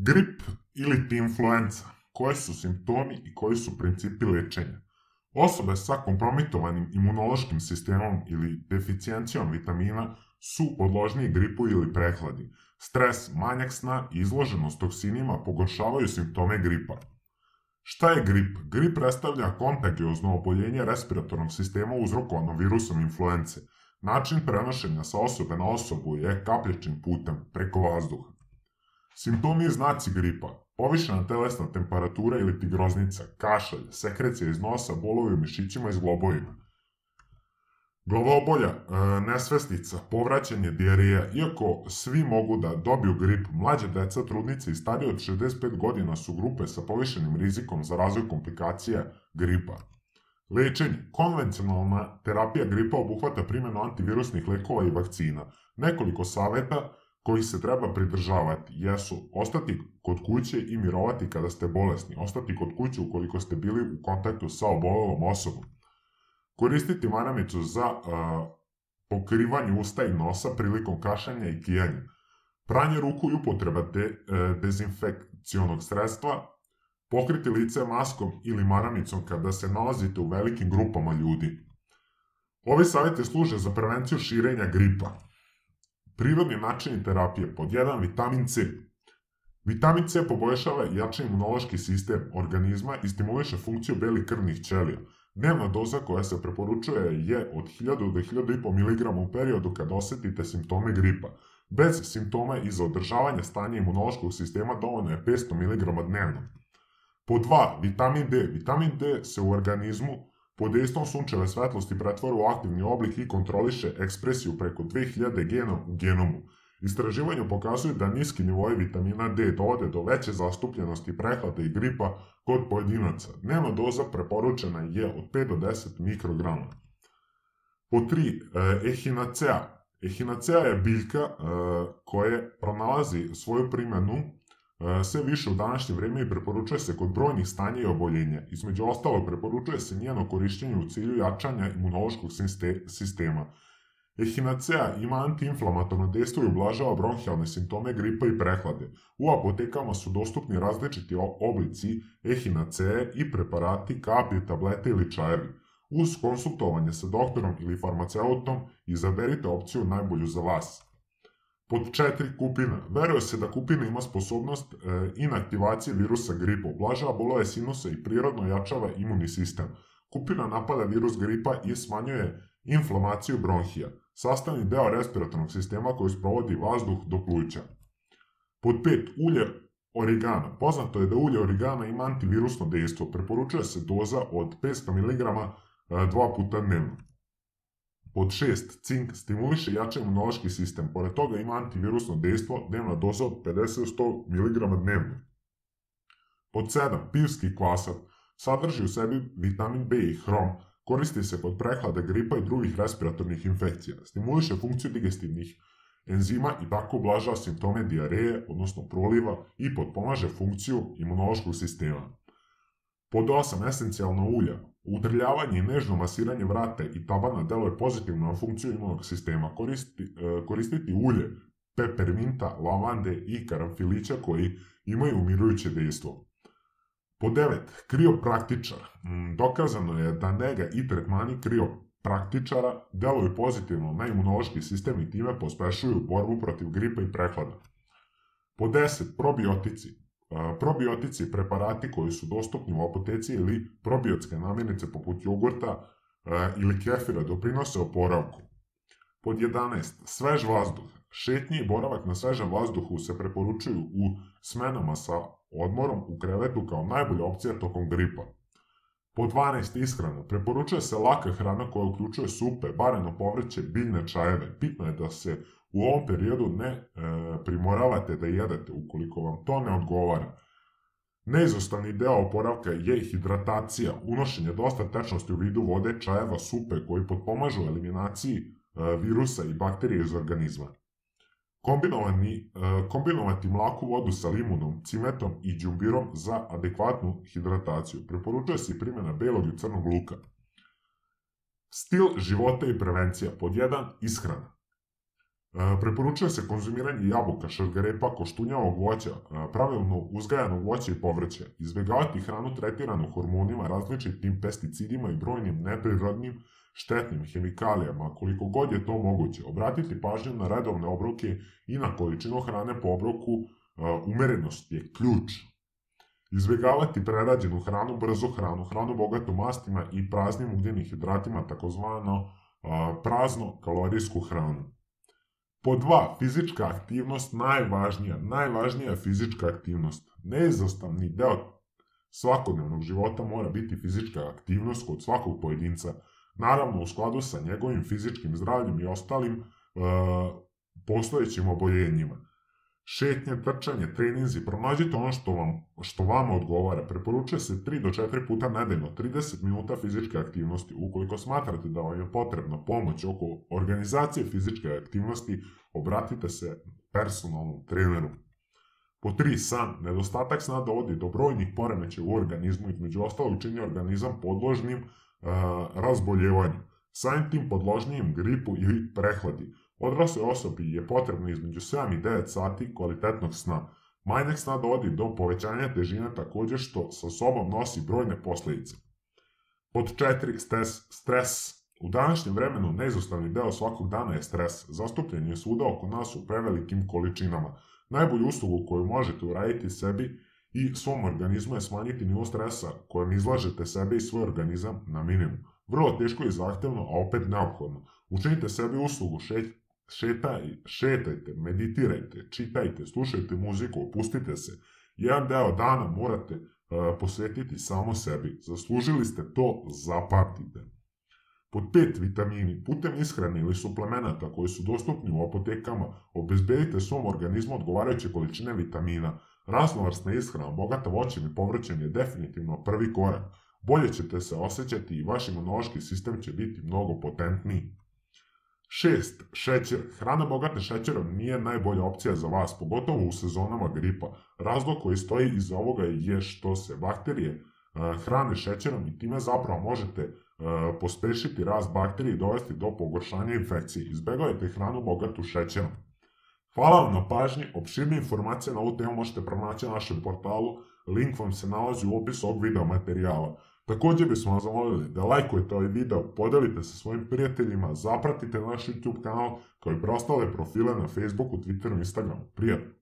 Grip ili ti influenza. Koji su simptomi i koji su principi lečenja? Osobe sa kompromitovanim imunološkim sistemom ili deficijencijom vitamina su podložniji gripu ili prehladi. Stres, manjak sna i izloženost toksinima pogoršavaju simptome gripa. Šta je grip? Grip predstavlja kontagiozno oboljenje respiratornog sistema uzrokovano virusom influence. Način prenošenja sa osobe na osobu je kaplječim putem, preko vazduha. Simptomi i znaci gripa. Povišena telesna temperatura ili ti groznica, kašalj, sekrecija iz nosa, bolovi u mišićima i zglobovima. Glavobolja, e, nesvestica, povraćanje dijarija. Iako svi mogu da dobiju grip, mlađe deca, trudnice i starije od 65 godina su grupe sa povišenim rizikom za razvoj komplikacija gripa. Lečenje. Konvencionalna terapija gripa obuhvata primjenu antivirusnih lekova i vakcina. Nekoliko saveta koji se treba pridržavati jesu ostati kod kuće i mirovati kada ste bolesni, ostati kod kuće ukoliko ste bili u kontaktu sa obolelom osobom, koristiti maramicu za uh, pokrivanje usta i nosa prilikom kašanja i kijanja, pranje ruku i upotreba de, uh, dezinfekcionog sredstva, pokriti lice maskom ili maramicom kada se nalazite u velikim grupama ljudi. Ovi savjeti služe za prevenciju širenja gripa, Prirodni načini terapije. Pod 1. Vitamin C. Vitamin C poboljšava i imunološki sistem organizma i stimuliše funkciju belih krvnih ćelija. Dnevna doza koja se preporučuje je od 1000 do 1500 mg u periodu kad osetite simptome gripa. Bez simptoma i za održavanje stanja imunološkog sistema dovoljno je 500 mg dnevno. Pod 2. Vitamin D. Vitamin D se u organizmu pod dejstvom sunčeve svetlosti pretvara u aktivni oblik i kontroliše ekspresiju preko 2000 gena u genomu. Istraživanje pokazuju da niski nivoji vitamina D dovode do veće zastupljenosti prehlade i gripa kod pojedinaca. Dnevna doza preporučena je od 5 do 10 mikrograma. Po 3. Echinacea. Echinacea je biljka e, koja pronalazi svoju primjenu E, sve više u današnje vreme i preporučuje se kod brojnih stanja i oboljenja. Između ostalog, preporučuje se njeno korišćenje u cilju jačanja imunološkog sistema. Ehinacea ima antiinflamatorno dejstvo i ublažava bronhijalne simptome gripa i prehlade. U apotekama su dostupni različiti oblici ehinacee i preparati, kapi, tablete ili čajevi. Uz konsultovanje sa doktorom ili farmaceutom izaberite opciju najbolju za vas. Pod četiri kupina. Veruje se da kupina ima sposobnost e, inaktivacije virusa gripa, oblažava bolove sinusa i prirodno jačava imunni sistem. Kupina napada virus gripa i smanjuje inflamaciju bronhija, sastavni deo respiratornog sistema koji sprovodi vazduh do pluća. Pod 5. Ulje origana. Poznato je da ulje origana ima antivirusno dejstvo. Preporučuje se doza od 500 mg e, dva puta dnevno. Pod 6. Cink stimuliše jače imunološki sistem. Pored toga ima antivirusno dejstvo, dnevna doza od 50-100 mg dnevno. Pod 7. Pivski kvasat sadrži u sebi vitamin B i hrom, koristi se kod prehlade, gripa i drugih respiratornih infekcija. Stimuliše funkciju digestivnih enzima i tako ublažava simptome diareje, odnosno proliva i potpomaže funkciju imunološkog sistema. Pod 8. Esencijalna ulja Udrljavanje i nežno masiranje vrata i tabana deluje pozitivno na funkciju imunog sistema. Koristi, e, koristiti ulje, peperminta, lavande i karamfilića koji imaju umirujuće dejstvo. Po 9. Kriopraktičar. Mm, dokazano je da nega i tretmani kriopraktičara deluju pozitivno na imunološki sistem i time pospešuju borbu protiv gripa i prehlada. Po 10. Probiotici. Probiotici preparati koji su dostupni u apoteci ili probiotske namirnice poput jogurta ili kefira doprinose oporavku. Pod 11. Svež vazduh. Šetnje i boravak na svežem vazduhu se preporučuju u smenama sa odmorom u krevetu kao najbolja opcija tokom gripa. Pod 12. Ishrana. Preporučuje se laka hrana koja uključuje supe, bareno povrće, biljne čajeve. Bitno je da se u ovom periodu ne e, primoravate da jedete ukoliko vam to ne odgovara. Neizostavni deo oporavka je hidratacija, unošenje dosta tečnosti u vidu vode, čajeva, supe koji potpomažu eliminaciji e, virusa i bakterije iz organizma. Kombinovani, e, kombinovati mlaku vodu sa limunom, cimetom i džumbirom za adekvatnu hidrataciju. Preporučuje se i primjena belog i crnog luka. Stil života i prevencija. Pod 1. Ishrana. E, preporučuje se konzumiranje jabuka, šargarepa, koštunjavog voća, e, pravilno uzgajanog voća i povrća, izbjegavati hranu tretiranu hormonima, različitim pesticidima i brojnim neprirodnim štetnim hemikalijama, koliko god je to moguće, obratiti pažnju na redovne obroke i na količinu hrane po obroku, e, umerenost je ključ. Izbjegavati prerađenu hranu, brzu hranu, hranu bogatu mastima i praznim ugljenim hidratima, takozvano prazno kalorijsku hranu. Po dva, fizička aktivnost najvažnija, najvažnija fizička aktivnost. Neizostavni deo svakodnevnog života mora biti fizička aktivnost kod svakog pojedinca, naravno u skladu sa njegovim fizičkim zdravljem i ostalim e, postojećim oboljenjima šetnje, trčanje, treninzi, pronađite ono što vam, što vama odgovara. Preporučuje se 3 do 4 puta nedeljno, 30 minuta fizičke aktivnosti. Ukoliko smatrate da vam je potrebna pomoć oko organizacije fizičke aktivnosti, obratite se personalnom treneru. Po 3. San. Nedostatak sna dovodi do brojnih poremećaja u organizmu, između ostalog čini organizam podložnim uh, razboljevanju. Samim tim podložnijim gripu i prehladi. Odrasloj osobi je potrebno između 7 i 9 sati kvalitetnog sna. Manjak sna dovodi do povećanja težine također što sa sobom nosi brojne posljedice. Pod 4. Stres. stres. U današnjem vremenu neizostavni deo svakog dana je stres. Zastupljen je svuda oko nas u prevelikim količinama. Najbolju uslugu koju možete uraditi sebi i svom organizmu je smanjiti nivo stresa kojem izlažete sebe i svoj organizam na minimum. Vrlo teško i zahtevno, a opet neophodno. Učinite sebi uslugu, šetaj, šetajte, meditirajte, čitajte, slušajte muziku, opustite se. Jedan deo dana morate uh, posvetiti samo sebi. Zaslužili ste to, zapamtite. Pod pet vitamini, putem ishrane ili suplemenata koji su dostupni u apotekama, obezbedite svom organizmu odgovarajuće količine vitamina. Raznovrsna ishrana, bogata voćem i povrćem je definitivno prvi korak. Bolje ćete se osjećati i vaš imunološki sistem će biti mnogo potentniji. Šest, šećer. Hrana bogata šećerom nije najbolja opcija za vas, pogotovo u sezonama gripa. Razlog koji stoji iza ovoga je što se bakterije e, hrane šećerom i time zapravo možete e, pospešiti rast bakterije i dovesti do pogoršanja infekcije. Izbegavajte hranu bogatu šećerom. Hvala vam na pažnji, opširne informacije na ovu temu možete pronaći na našem portalu, link vam se nalazi u opisu ovog video materijala. Također bismo vas zamolili da lajkujete ovaj video, podelite se svojim prijateljima, zapratite naš YouTube kanal kao i preostale profile na Facebooku, Twitteru i Instagramu. Prijatno!